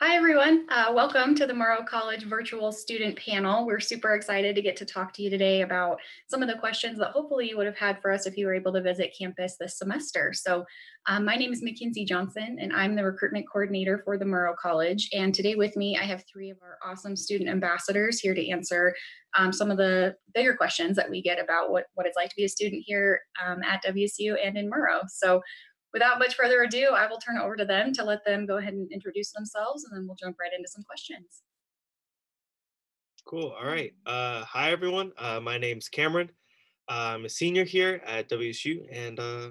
Hi, everyone. Uh, welcome to the Murrow College Virtual Student Panel. We're super excited to get to talk to you today about some of the questions that hopefully you would have had for us if you were able to visit campus this semester. So um, my name is Mackenzie Johnson, and I'm the recruitment coordinator for the Murrow College. And today with me, I have three of our awesome student ambassadors here to answer um, some of the bigger questions that we get about what, what it's like to be a student here um, at WSU and in Murrow. So without much further ado, I will turn it over to them to let them go ahead and introduce themselves, and then we'll jump right into some questions. Cool. All right. Uh, hi, everyone. Uh, my name's Cameron. I'm a senior here at WSU, and uh,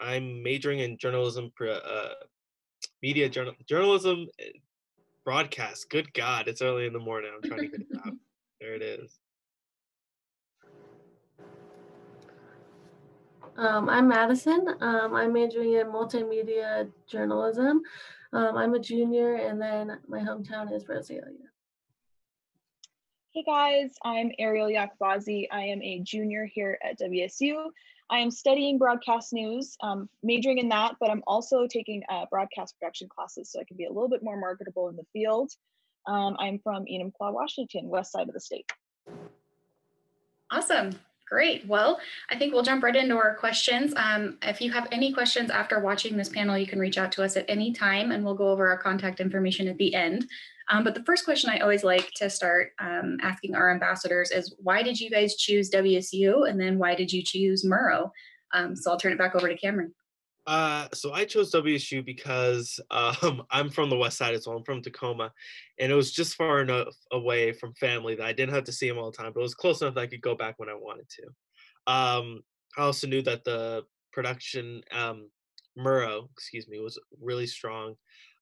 I'm majoring in journalism, uh, media journal, journalism, eh, broadcast. Good God, it's early in the morning. I'm trying to get it out. There it is. Um, I'm Madison. Um, I'm majoring in multimedia journalism. Um, I'm a junior, and then my hometown is Rosalia. Hey guys, I'm Ariel Yakubazi. I am a junior here at WSU. I am studying broadcast news, um, majoring in that, but I'm also taking uh, broadcast production classes so I can be a little bit more marketable in the field. Um, I'm from Enumclaw, Washington, west side of the state. Awesome. Great. Well, I think we'll jump right into our questions. Um, if you have any questions after watching this panel, you can reach out to us at any time and we'll go over our contact information at the end. Um, but the first question I always like to start um, asking our ambassadors is why did you guys choose WSU and then why did you choose Murrow? Um, so I'll turn it back over to Cameron. Uh, so I chose WSU because um, I'm from the west side as well. I'm from Tacoma, and it was just far enough away from family that I didn't have to see them all the time, but it was close enough that I could go back when I wanted to. Um, I also knew that the production, um, Murrow, excuse me, was really strong.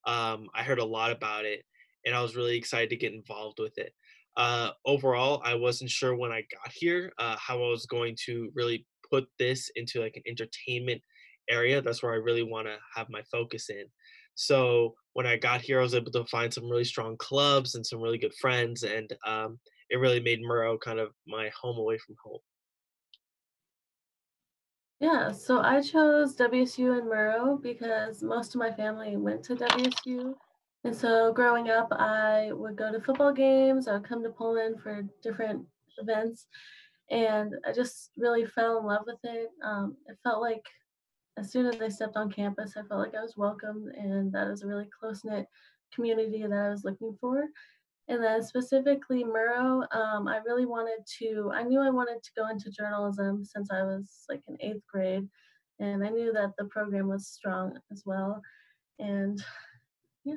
Um, I heard a lot about it, and I was really excited to get involved with it. Uh, overall, I wasn't sure when I got here uh, how I was going to really put this into like an entertainment area. That's where I really want to have my focus in. So when I got here, I was able to find some really strong clubs and some really good friends, and um, it really made Murrow kind of my home away from home. Yeah, so I chose WSU and Murrow because most of my family went to WSU. And so growing up, I would go to football games, I would come to Pullman for different events, and I just really fell in love with it. Um, it felt like as soon as I stepped on campus, I felt like I was welcomed and that was a really close knit community that I was looking for. And then specifically Murrow, um, I really wanted to, I knew I wanted to go into journalism since I was like in eighth grade. And I knew that the program was strong as well. And yeah.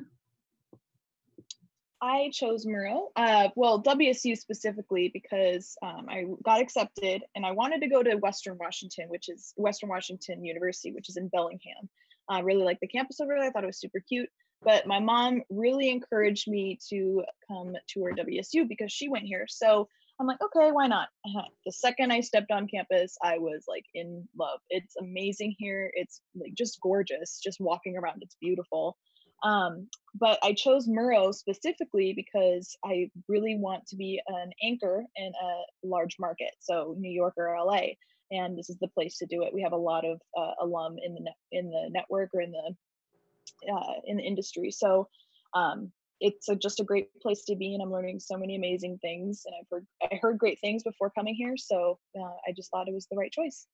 I chose Murrow, uh, well, WSU specifically because um, I got accepted and I wanted to go to Western Washington, which is Western Washington University, which is in Bellingham. I really like the campus over there. I thought it was super cute. But my mom really encouraged me to come to her WSU because she went here. So I'm like, okay, why not? Uh-huh. The second I stepped on campus, I was like in love. It's amazing here. It's like just gorgeous. Just walking around, it's beautiful. Um, but I chose Murrow specifically because I really want to be an anchor in a large market, so New York or LA, and this is the place to do it. We have a lot of uh, alum in the net, in the network or in the uh, in the industry, so um, it's a, just a great place to be, and I'm learning so many amazing things. And I've heard I heard great things before coming here, so uh, I just thought it was the right choice.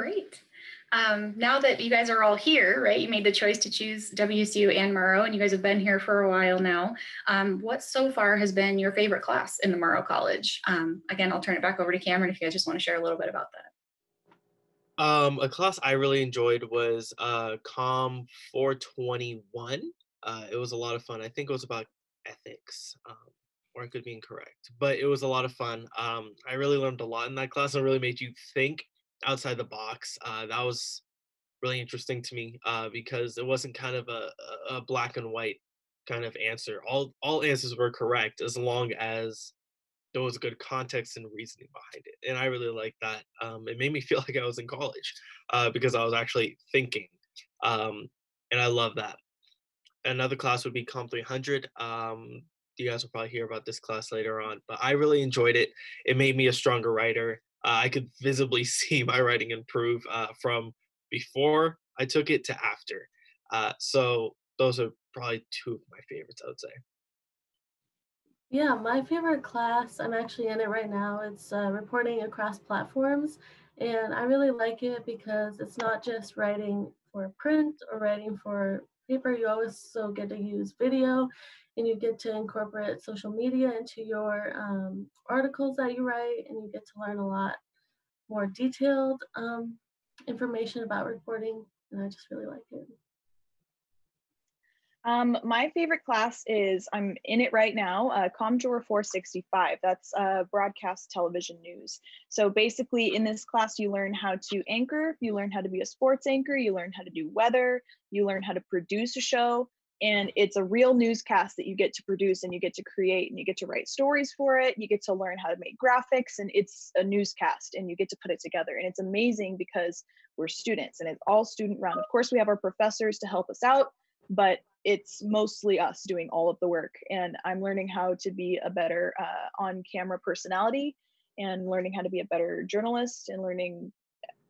Great. Um, now that you guys are all here, right, you made the choice to choose WSU and Murrow, and you guys have been here for a while now. Um, what so far has been your favorite class in the Murrow College? Um, again, I'll turn it back over to Cameron if you guys just want to share a little bit about that. Um, a class I really enjoyed was uh, Com 421. Uh, it was a lot of fun. I think it was about ethics, um, or I could be incorrect, but it was a lot of fun. Um, I really learned a lot in that class and really made you think outside the box. Uh, that was really interesting to me uh, because it wasn't kind of a, a black and white kind of answer. All all answers were correct as long as there was good context and reasoning behind it, and I really liked that. Um, it made me feel like I was in college uh, because I was actually thinking, um, and I love that. Another class would be Comp 300. Um, you guys will probably hear about this class later on, but I really enjoyed it. It made me a stronger writer uh, I could visibly see my writing improve uh, from before I took it to after. Uh, so those are probably two of my favorites, I would say. Yeah, my favorite class, I'm actually in it right now. It's uh, reporting across platforms. And I really like it because it's not just writing for print or writing for paper. You also get to use video and you get to incorporate social media into your um, articles that you write and you get to learn a lot more detailed um, information about reporting. And I just really like it. Um, my favorite class is I'm in it right now, uh, ComJor 465. That's uh, broadcast television news. So basically, in this class, you learn how to anchor, you learn how to be a sports anchor, you learn how to do weather, you learn how to produce a show, and it's a real newscast that you get to produce and you get to create and you get to write stories for it. You get to learn how to make graphics, and it's a newscast, and you get to put it together. And it's amazing because we're students and it's all student run. Of course, we have our professors to help us out, but it's mostly us doing all of the work and i'm learning how to be a better uh, on camera personality and learning how to be a better journalist and learning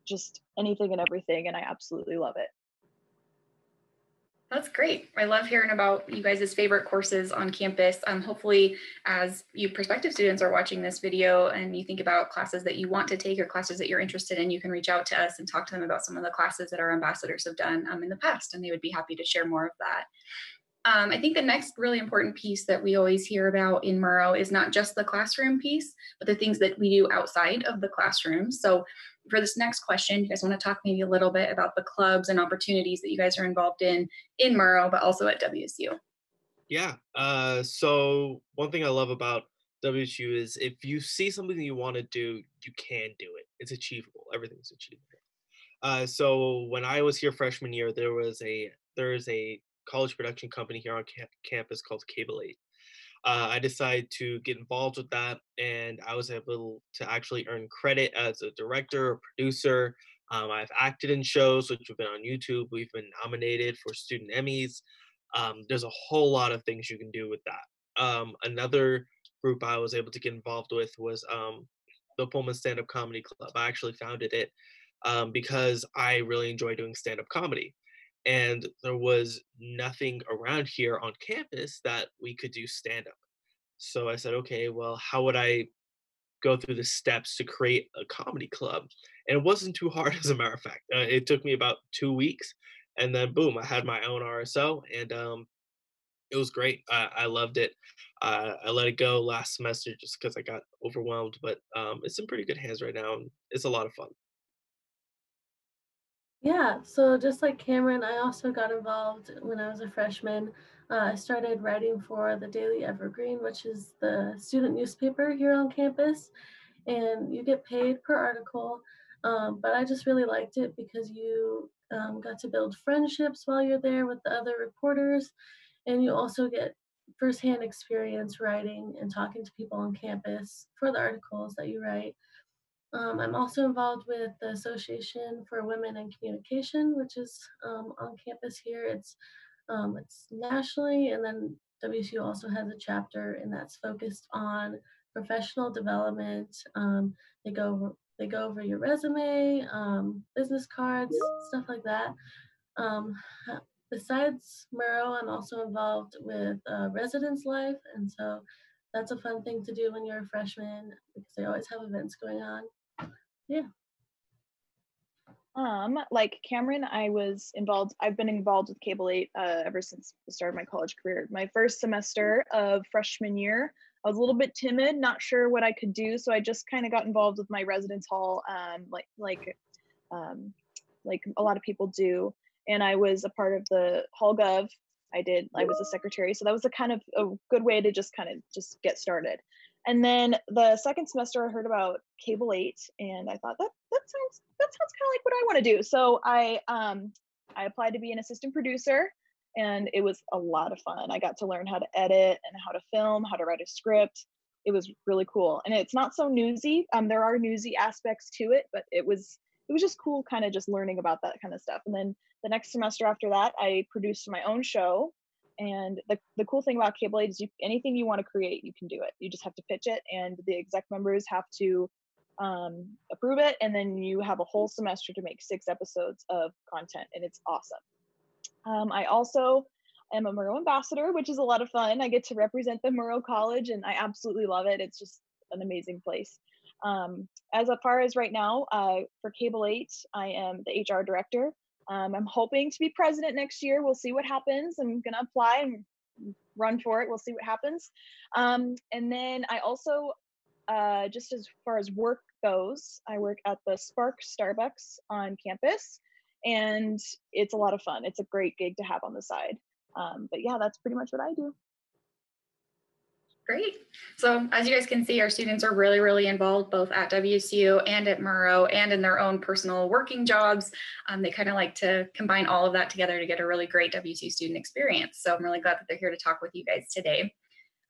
just anything and everything and i absolutely love it that's great. I love hearing about you guys' favorite courses on campus. Um, hopefully, as you prospective students are watching this video and you think about classes that you want to take or classes that you're interested in, you can reach out to us and talk to them about some of the classes that our ambassadors have done um, in the past, and they would be happy to share more of that. Um, I think the next really important piece that we always hear about in Murrow is not just the classroom piece, but the things that we do outside of the classroom. So for this next question, you guys want to talk maybe a little bit about the clubs and opportunities that you guys are involved in in Murrow, but also at WSU. Yeah. Uh, so one thing I love about WSU is if you see something you want to do, you can do it. It's achievable. Everything's achievable. Uh, so when I was here freshman year, there was a there is a college production company here on camp- campus called Cable 8. Uh, I decided to get involved with that, and I was able to actually earn credit as a director or producer. Um, I've acted in shows which have been on YouTube. We've been nominated for student Emmys. Um, there's a whole lot of things you can do with that. Um, another group I was able to get involved with was um, the Pullman Stand Up Comedy Club. I actually founded it um, because I really enjoy doing stand up comedy and there was nothing around here on campus that we could do stand up. So I said, okay, well, how would I go through the steps to create a comedy club? And it wasn't too hard, as a matter of fact. Uh, it took me about two weeks, and then boom, I had my own RSO, and um, it was great. I, I loved it. Uh, I let it go last semester just because I got overwhelmed, but um, it's in pretty good hands right now, and it's a lot of fun. Yeah, so just like Cameron, I also got involved when I was a freshman. Uh, I started writing for the Daily Evergreen, which is the student newspaper here on campus, and you get paid per article. Um, but I just really liked it because you um, got to build friendships while you're there with the other reporters, and you also get firsthand experience writing and talking to people on campus for the articles that you write. Um, I'm also involved with the Association for Women in Communication, which is um, on campus here. It's um, it's nationally, and then WSU also has a chapter, and that's focused on professional development. Um, they go over, they go over your resume, um, business cards, stuff like that. Um, besides Murrow, I'm also involved with uh, residence life, and so that's a fun thing to do when you're a freshman because they always have events going on. Yeah. Um, like Cameron, I was involved. I've been involved with Cable Eight uh, ever since the start of my college career. My first semester of freshman year, I was a little bit timid, not sure what I could do, so I just kind of got involved with my residence hall, um, like like um, like a lot of people do. And I was a part of the hall gov. I did. I was a secretary, so that was a kind of a good way to just kind of just get started. And then the second semester, I heard about Cable Eight, and I thought that that sounds that sounds kind of like what I want to do. So I um I applied to be an assistant producer, and it was a lot of fun. I got to learn how to edit and how to film, how to write a script. It was really cool, and it's not so newsy. Um, there are newsy aspects to it, but it was it was just cool, kind of just learning about that kind of stuff. And then the next semester after that, I produced my own show and the, the cool thing about Cable 8 is you, anything you want to create, you can do it. You just have to pitch it, and the exec members have to um, approve it. And then you have a whole semester to make six episodes of content, and it's awesome. Um, I also am a Murrow ambassador, which is a lot of fun. I get to represent the Murrow College, and I absolutely love it. It's just an amazing place. Um, as far as right now, uh, for Cable 8, I am the HR director. Um, I'm hoping to be president next year. We'll see what happens. I'm going to apply and run for it. We'll see what happens. Um, and then I also, uh, just as far as work goes, I work at the Spark Starbucks on campus, and it's a lot of fun. It's a great gig to have on the side. Um, but yeah, that's pretty much what I do. Great. So as you guys can see, our students are really, really involved both at WSU and at Murrow and in their own personal working jobs. Um, they kind of like to combine all of that together to get a really great WSU student experience. So I'm really glad that they're here to talk with you guys today.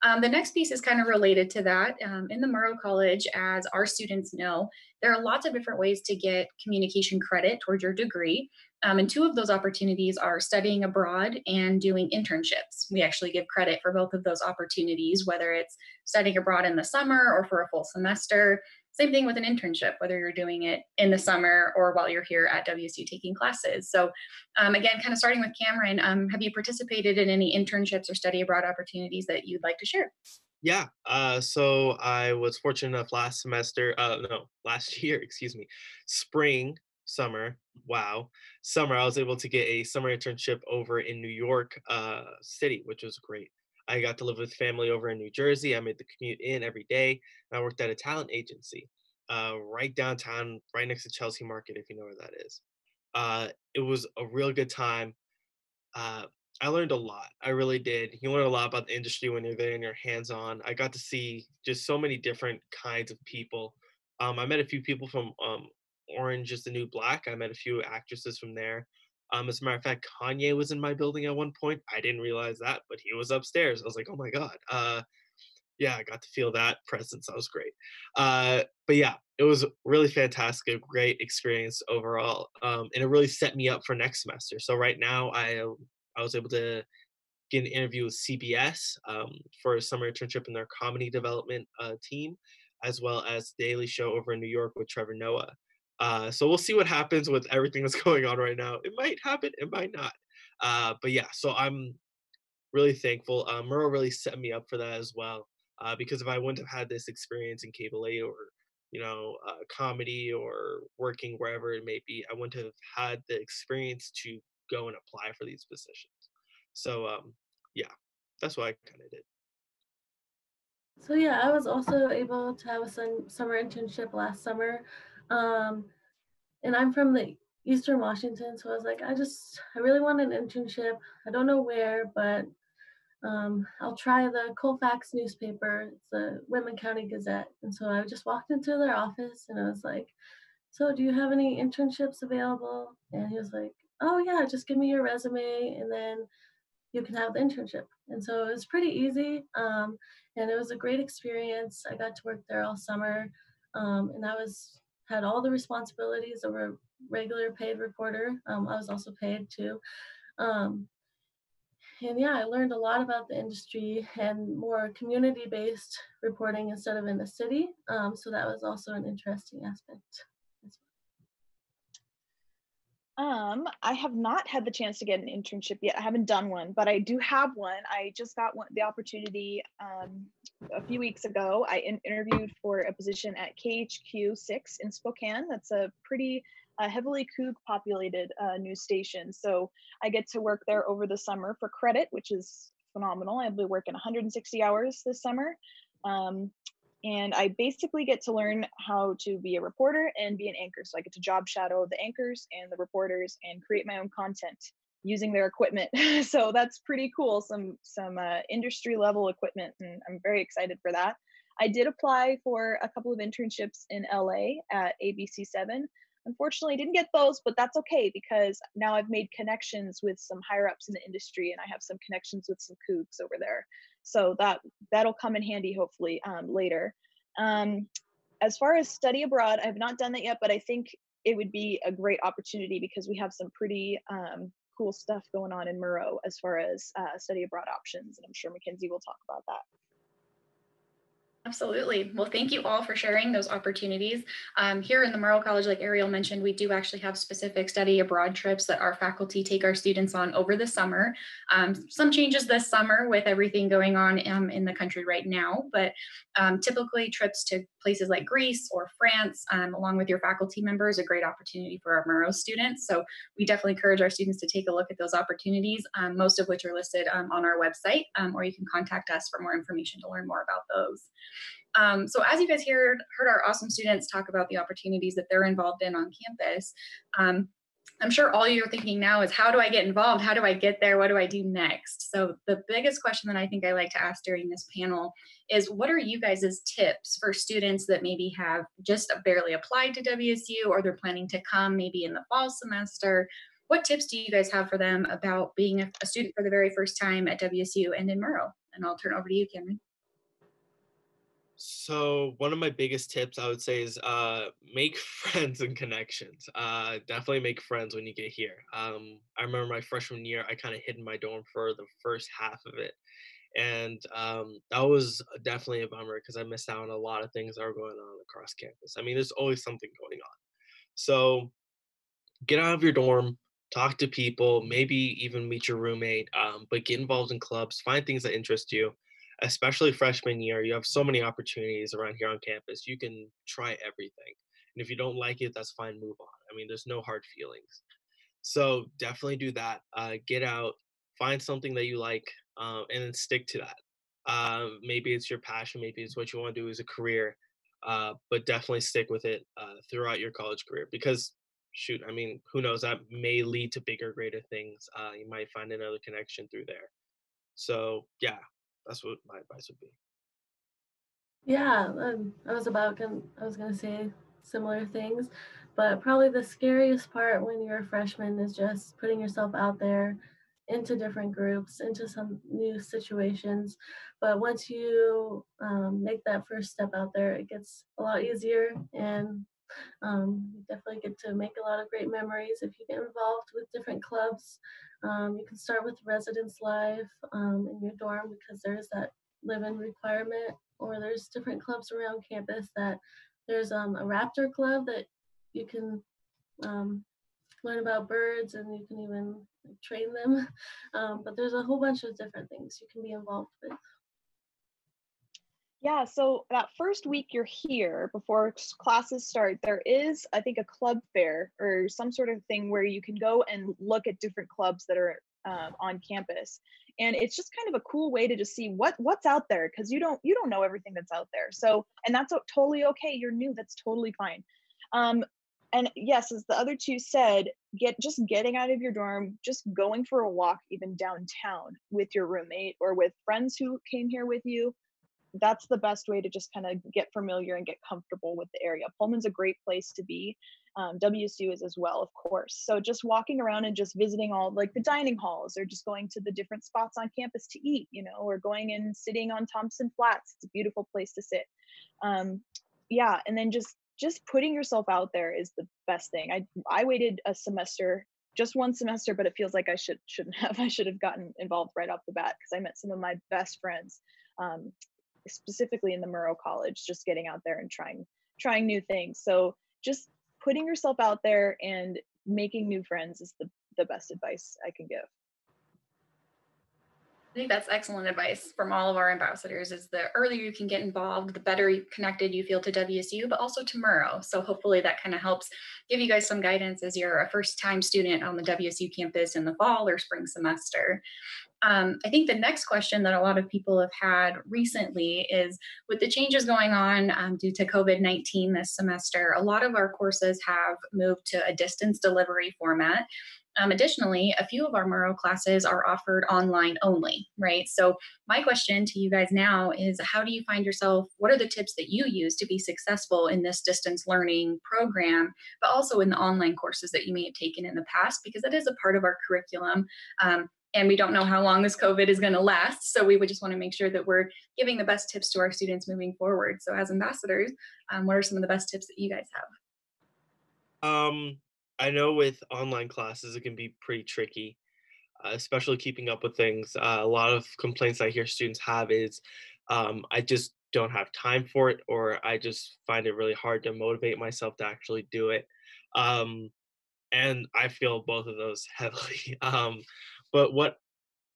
Um, the next piece is kind of related to that. Um, in the Murrow College, as our students know, there are lots of different ways to get communication credit towards your degree. Um, and two of those opportunities are studying abroad and doing internships. We actually give credit for both of those opportunities, whether it's studying abroad in the summer or for a full semester. Same thing with an internship, whether you're doing it in the summer or while you're here at WSU taking classes. So um, again, kind of starting with Cameron, um, have you participated in any internships or study abroad opportunities that you'd like to share? Yeah, uh, so I was fortunate enough last semester, uh, no, last year, excuse me, spring summer wow. Summer i was able to get a summer internship over in new york uh, city which was great. I got to live with family over in new jersey i made the commute in every day i worked at a talent agency uh, right downtown right next to chelsea market if you know where that is. Uh, it was a real good time. Uh, i learned a lot i really did. You learn a lot about the industry when you're there and you're hands on i got to see just so many different kinds of people. Um, I met a few people from um, Orange is the New Black. I met a few actresses from there. Um, as a matter of fact, Kanye was in my building at one point. I didn't realize that, but he was upstairs. I was like, oh my god. Uh, yeah, I got to feel that presence. That was great. Uh, but yeah, it was really fantastic, a great experience overall, um, and it really set me up for next semester. So right now, I I was able to get an interview with CBS um, for a summer internship in their comedy development uh, team, as well as Daily Show over in New York with Trevor Noah. Uh, so we'll see what happens with everything that's going on right now. It might happen, it might not. Uh, but yeah, so I'm really thankful. Uh, Murrow really set me up for that as well. Uh, because if I wouldn't have had this experience in Cable 8 or you know uh, comedy or working wherever it may be, I wouldn't have had the experience to go and apply for these positions. So um, yeah, that's what I kind of did. So yeah, I was also able to have a summer internship last summer. Um, and I'm from the Eastern Washington, so I was like, I just, I really want an internship. I don't know where, but um, I'll try the Colfax newspaper. It's the Whitman County Gazette. And so I just walked into their office and I was like, so do you have any internships available? And he was like, oh yeah, just give me your resume and then you can have the internship. And so it was pretty easy. Um, and it was a great experience. I got to work there all summer. Um, and I was had all the responsibilities of a regular paid reporter. Um, I was also paid too. Um, and yeah, I learned a lot about the industry and more community based reporting instead of in the city. Um, so that was also an interesting aspect. Um, I have not had the chance to get an internship yet. I haven't done one, but I do have one. I just got one the opportunity um, a few weeks ago. I in- interviewed for a position at KHQ six in Spokane. That's a pretty uh, heavily Coug populated uh, news station. So I get to work there over the summer for credit, which is phenomenal. I'll be working 160 hours this summer. Um, and I basically get to learn how to be a reporter and be an anchor. So I get to job shadow the anchors and the reporters and create my own content using their equipment. so that's pretty cool. Some some uh, industry level equipment, and I'm very excited for that. I did apply for a couple of internships in LA at ABC7. Unfortunately, didn't get those, but that's okay because now I've made connections with some higher ups in the industry, and I have some connections with some Cougs over there. So that that'll come in handy hopefully um, later. Um, as far as study abroad, I have not done that yet, but I think it would be a great opportunity because we have some pretty um, cool stuff going on in Murrow as far as uh, study abroad options, and I'm sure Mackenzie will talk about that. Absolutely. Well, thank you all for sharing those opportunities. Um, here in the Murrow College, like Ariel mentioned, we do actually have specific study abroad trips that our faculty take our students on over the summer. Um, some changes this summer with everything going on um, in the country right now, but um, typically trips to places like Greece or France, um, along with your faculty members, a great opportunity for our Murrow students. So we definitely encourage our students to take a look at those opportunities, um, most of which are listed on our website, or you can contact us for more information to learn more about those. Um, so as you guys heard, heard our awesome students talk about the opportunities that they're involved in on campus, um, I'm sure all you're thinking now is how do I get involved? How do I get there? What do I do next? So the biggest question that I think I like to ask during this panel is what are you guys' tips for students that maybe have just barely applied to WSU or they're planning to come maybe in the fall semester? What tips do you guys have for them about being a, student for the very first time at WSU and in Murrow? And I'll turn over to you, Cameron. So one of my biggest tips I would say is uh, make friends and connections. Uh, definitely make friends when you get here. Um, I remember my freshman year, I kind of hid in my dorm for the first half of it, and um, that was definitely a bummer because I missed out on a lot of things that were going on across campus. I mean, there's always something going on. So get out of your dorm, talk to people, maybe even meet your roommate, um, but get involved in clubs, find things that interest you especially freshman year, you have so many opportunities around here on campus. You can try everything. And if you don't like it, that's fine, move on. I mean, there's no hard feelings. So definitely do that. Uh, get out, find something that you like, um, and then stick to that. Uh, maybe it's your passion, maybe it's what you want to do as a career, uh, but definitely stick with it uh, throughout your college career because, shoot, I mean, who knows? That may lead to bigger, greater things. Uh, you might find another connection through there. So, yeah, that's what my advice would be. Yeah, um, I was about going I was gonna say similar things, but probably the scariest part when you're a freshman is just putting yourself out there into different groups, into some new situations. But once you um, make that first step out there, it gets a lot easier and um, you definitely get to make a lot of great memories if you get involved with different clubs. Um, you can start with residence life um, in your dorm because there's that live-in requirement, or there's different clubs around campus that there's um, a raptor club that you can um, learn about birds and you can even train them. Um, but there's a whole bunch of different things you can be involved with. Yeah, so that first week you're here before classes start, there is, I think, a club fair or some sort of thing where you can go and look at different clubs that are um, on campus, and it's just kind of a cool way to just see what what's out there because you don't you don't know everything that's out there. So, and that's totally okay. You're new. That's totally fine. Um, and yes, as the other two said, get just getting out of your dorm, just going for a walk even downtown with your roommate or with friends who came here with you that's the best way to just kind of get familiar and get comfortable with the area. Pullman's a great place to be. Um, WSU is as well, of course. So just walking around and just visiting all like the dining halls or just going to the different spots on campus to eat, you know, or going and sitting on Thompson Flats. It's a beautiful place to sit. Um, yeah, and then just just putting yourself out there is the best thing. I I waited a semester just one semester, but it feels like I should shouldn't have. I should have gotten involved right off the bat because I met some of my best friends um, specifically in the Murrow College, just getting out there and trying trying new things. So just putting yourself out there and making new friends is the, the best advice I can give. I think that's excellent advice from all of our ambassadors is the earlier you can get involved, the better connected you feel to WSU, but also to Murrow. So hopefully that kind of helps give you guys some guidance as you're a first time student on the WSU campus in the fall or spring semester. Um, I think the next question that a lot of people have had recently is with the changes going on um, due to COVID 19 this semester, a lot of our courses have moved to a distance delivery format. Um, additionally, a few of our Murrow classes are offered online only, right? So, my question to you guys now is how do you find yourself? What are the tips that you use to be successful in this distance learning program, but also in the online courses that you may have taken in the past? Because that is a part of our curriculum. Um, and we don't know how long this COVID is going to last. So we would just want to make sure that we're giving the best tips to our students moving forward. So as ambassadors, um, what are some of the best tips that you guys have? Um, I know with online classes, it can be pretty tricky, uh, especially keeping up with things. Uh, a lot of complaints I hear students have is, um, I just don't have time for it or I just find it really hard to motivate myself to actually do it. Um, and I feel both of those heavily. Um, but what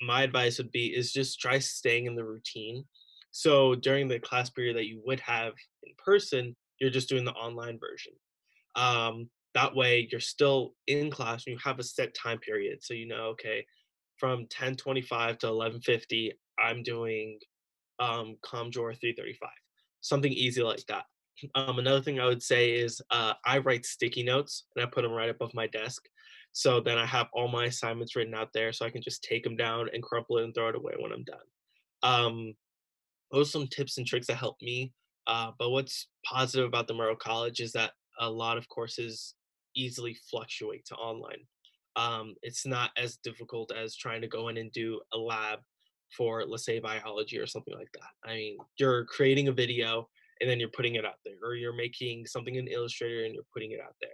my advice would be is just try staying in the routine. So during the class period that you would have in person, you're just doing the online version. Um, that way you're still in class and you have a set time period. So you know, okay, from 1025 to 1150, I'm doing um, ComJOR 335, something easy like that. Um, another thing I would say is uh, I write sticky notes and I put them right above my desk. So then I have all my assignments written out there so I can just take them down and crumple it and throw it away when I'm done. Um, those are some tips and tricks that help me. Uh, but what's positive about the Murrow College is that a lot of courses easily fluctuate to online. Um, it's not as difficult as trying to go in and do a lab for, let's say, biology or something like that. I mean, you're creating a video and then you're putting it out there, or you're making something in Illustrator and you're putting it out there.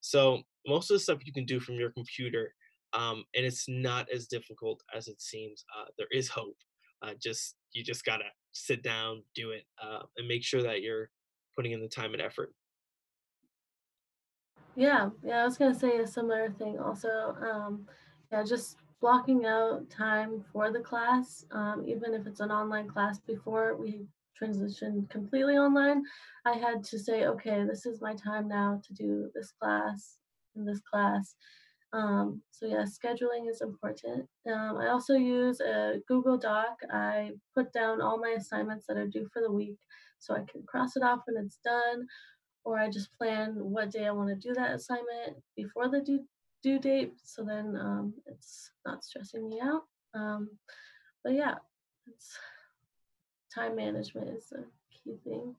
So most of the stuff you can do from your computer, um, and it's not as difficult as it seems. Uh, there is hope. Uh, just you just gotta sit down, do it, uh, and make sure that you're putting in the time and effort. Yeah, yeah, I was gonna say a similar thing also. Um, yeah, just blocking out time for the class, um, even if it's an online class before we transitioned completely online, I had to say, okay, this is my time now to do this class and this class. Um, so yeah, scheduling is important. Um, I also use a Google Doc. I put down all my assignments that are due for the week so I can cross it off when it's done, or I just plan what day I want to do that assignment before the due, due date. So then um, it's not stressing me out. Um, but yeah, time management is a key thing.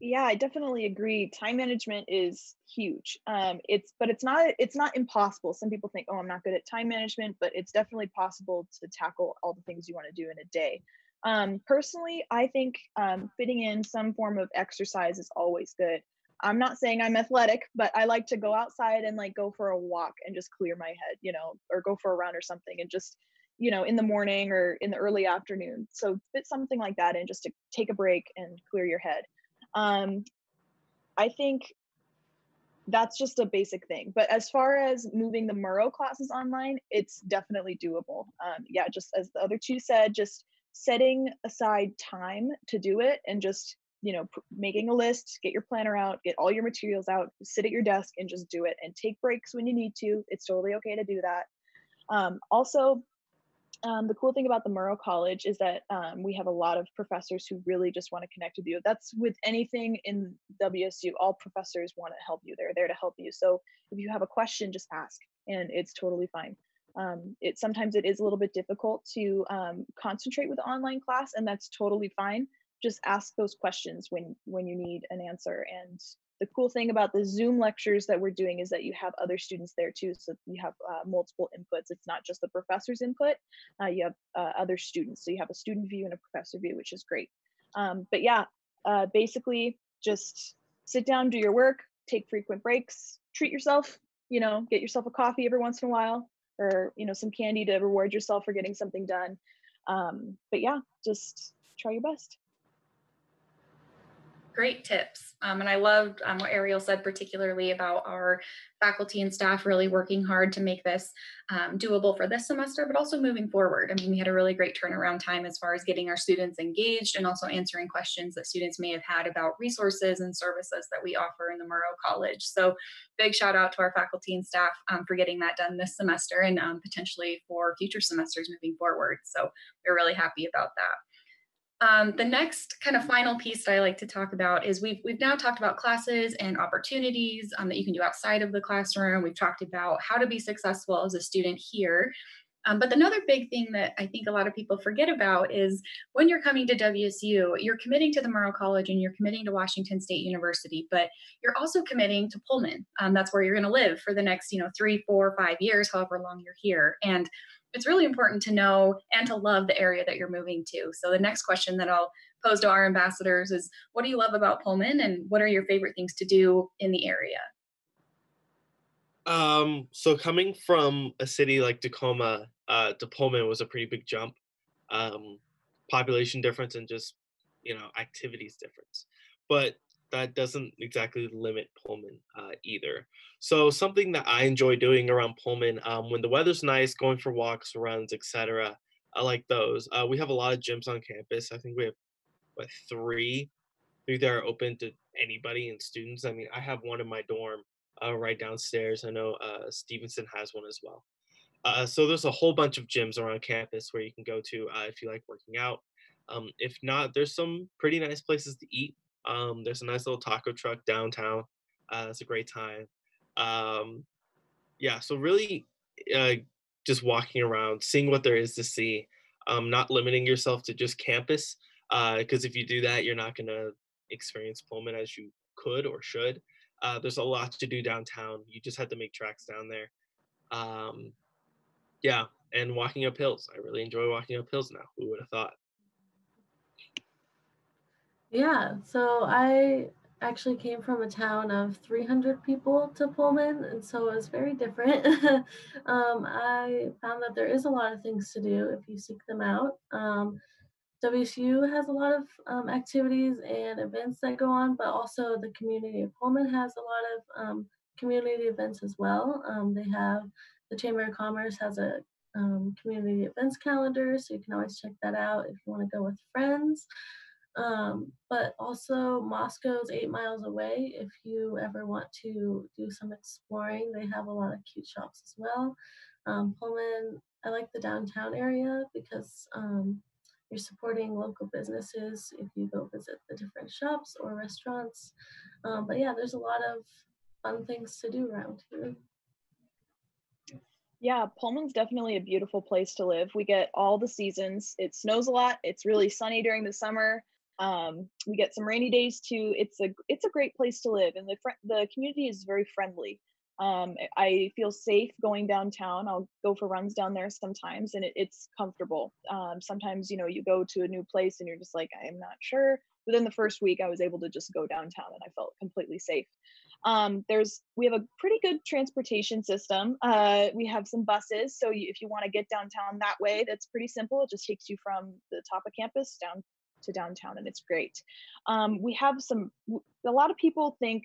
Yeah, I definitely agree. Time management is huge. Um, it's but it's not it's not impossible. Some people think, oh, I'm not good at time management, but it's definitely possible to tackle all the things you want to do in a day. Um, personally, I think um, fitting in some form of exercise is always good. I'm not saying I'm athletic, but I like to go outside and like go for a walk and just clear my head, you know, or go for a run or something and just you know in the morning or in the early afternoon. So fit something like that in just to take a break and clear your head. Um, i think that's just a basic thing. But as far as moving the murrow classes online it's definitely doable. Um, yeah just as the other two said just setting aside time to do it and just you know making a list get your planner out get all your materials out sit at your desk and just do it and take breaks when you need to it's totally okay to do that um, also um, the cool thing about the Murrow College is that um, we have a lot of professors who really just want to connect with you. That's with anything in WSU, all professors want to help you. They're there to help you. So if you have a question, just ask, and it's totally fine. Um, it sometimes it is a little bit difficult to um, concentrate with online class, and that's totally fine. Just ask those questions when when you need an answer, and the cool thing about the Zoom lectures that we're doing is that you have other students there too. So you have uh, multiple inputs. It's not just the professor's input, uh, you have uh, other students. So you have a student view and a professor view, which is great. Um, but yeah, uh, basically just sit down, do your work, take frequent breaks, treat yourself, you know, get yourself a coffee every once in a while or, you know, some candy to reward yourself for getting something done. Um, but yeah, just try your best great tips. Um, and I loved um, what Ariel said, particularly about our faculty and staff really working hard to make this um, doable for this semester, but also moving forward. I mean, we had a really great turnaround time as far as getting our students engaged and also answering questions that students may have had about resources and services that we offer in the Murrow College. So big shout out to our faculty and staff um, for getting that done this semester and um, potentially for future semesters moving forward. So we're really happy about that. Um, the next kind of final piece that I like to talk about is we've, we've now talked about classes and opportunities um, that you can do outside of the classroom. We've talked about how to be successful as a student here. Um, but another big thing that I think a lot of people forget about is when you're coming to WSU, you're committing to the Murrow College and you're committing to Washington State University, but you're also committing to Pullman. Um, that's where you're going to live for the next, you know, three, four, five years, however long you're here. And it's really important to know and to love the area that you're moving to. So the next question that I'll pose to our ambassadors is what do you love about Pullman and what are your favorite things to do in the area? Um, so coming from a city like Tacoma uh, to Pullman was a pretty big jump. Um, population difference and just you know activities difference but that doesn't exactly limit Pullman uh, either. So something that I enjoy doing around Pullman um, when the weather's nice, going for walks, runs, etc. I like those. Uh, we have a lot of gyms on campus. I think we have what three, three that are open to anybody and students. I mean, I have one in my dorm uh, right downstairs. I know uh, Stevenson has one as well. Uh, so there's a whole bunch of gyms around campus where you can go to uh, if you like working out. Um, if not, there's some pretty nice places to eat. Um, there's a nice little taco truck downtown. Uh, that's a great time. Um, yeah, so really uh, just walking around, seeing what there is to see, um, not limiting yourself to just campus. Because uh, if you do that, you're not going to experience Pullman as you could or should. Uh, there's a lot to do downtown. You just had to make tracks down there. Um, yeah, and walking up hills. I really enjoy walking up hills now. Who would have thought? Yeah, so I actually came from a town of 300 people to Pullman, and so it was very different. um, I found that there is a lot of things to do if you seek them out. Um, WSU has a lot of um, activities and events that go on, but also the community of Pullman has a lot of um, community events as well. Um, they have the Chamber of Commerce has a um, community events calendar, so you can always check that out if you want to go with friends. Um, but also Moscow's eight miles away. If you ever want to do some exploring, they have a lot of cute shops as well. Um, Pullman, I like the downtown area because um, you're supporting local businesses if you go visit the different shops or restaurants. Um, but yeah, there's a lot of fun things to do around here. Yeah, Pullman's definitely a beautiful place to live. We get all the seasons. It snows a lot. It's really sunny during the summer. Um, we get some rainy days too. It's a it's a great place to live, and the fr- the community is very friendly. Um, I feel safe going downtown. I'll go for runs down there sometimes, and it, it's comfortable. Um, sometimes you know you go to a new place and you're just like I am not sure. Within the first week, I was able to just go downtown, and I felt completely safe. Um, there's we have a pretty good transportation system. Uh, we have some buses, so you, if you want to get downtown that way, that's pretty simple. It just takes you from the top of campus down to downtown and it's great. Um, we have some, a lot of people think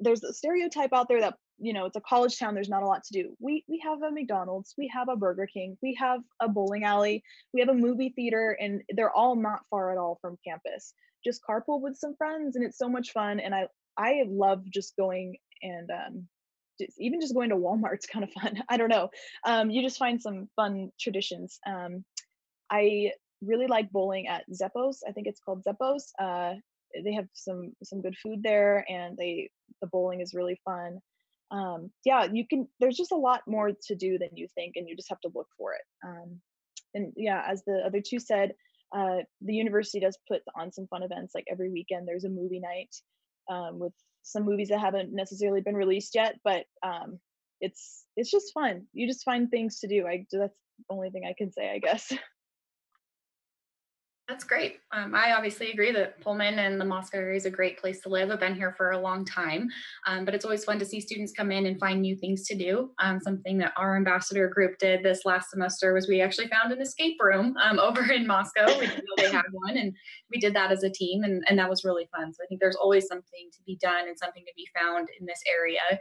there's a stereotype out there that you know it's a college town there's not a lot to do. We we have a mcdonald's we have a burger king we have a bowling alley we have a movie theater and they're all not far at all from campus. Just carpool with some friends and it's so much fun and i i love just going and um just, even just going to walmart's kind of fun i don't know. Um you just find some fun traditions. Um i really like bowling at Zeppoz. I think it's called Zeppoz. Uh, they have some some good food there, and they the bowling is really fun. Um, yeah, you can. There's just a lot more to do than you think, and you just have to look for it. Um, and yeah, as the other two said, uh, the university does put on some fun events. Like every weekend, there's a movie night um, with some movies that haven't necessarily been released yet, but um, it's it's just fun. You just find things to do. I that's the only thing I can say, I guess. That's great. Um, I obviously agree that Pullman and the Moscow area is a great place to live. I've been here for a long time, um, but it's always fun to see students come in and find new things to do. Um, something that our ambassador group did this last semester was we actually found an escape room um, over in Moscow. We didn't know they had one, and we did that as a team, and, and that was really fun. So I think there's always something to be done and something to be found in this area.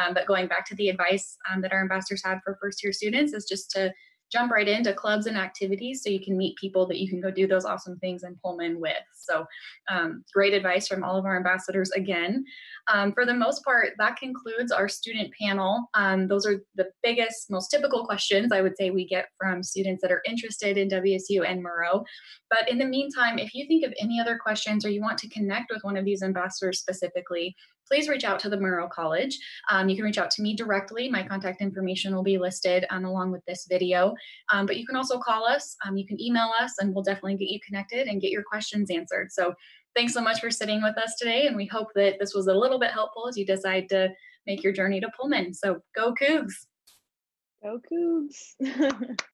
Um, but going back to the advice um, that our ambassadors had for first year students is just to jump right into clubs and activities so you can meet people that you can go do those awesome things and pull in Pullman with. So um, great advice from all of our ambassadors again. Um, for the most part, that concludes our student panel. Um, those are the biggest, most typical questions I would say we get from students that are interested in WSU and Murrow. But in the meantime, if you think of any other questions or you want to connect with one of these ambassadors specifically, please reach out to the Murrow College. Um, you can reach out to me directly. My contact information will be listed um, along with this video. Um, but you can also call us, um, you can email us, and we'll definitely get you connected and get your questions answered. So thanks so much for sitting with us today. And we hope that this was a little bit helpful as you decide to make your journey to Pullman. So go Cougs! Go Cougs!